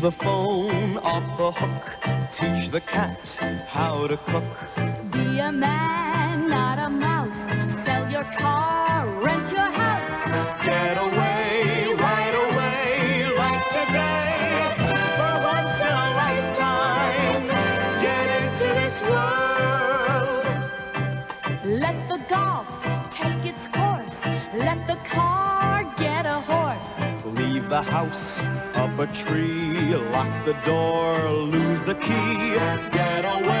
the phone off the hook. Teach the cat how to cook. Be a man, not a mouse. Sell your car, rent your house. Get away right away, like today. For once in a lifetime, get into this world. Let the golf take its course. Let the car get a. Leave the house up a tree, lock the door, lose the key. Get away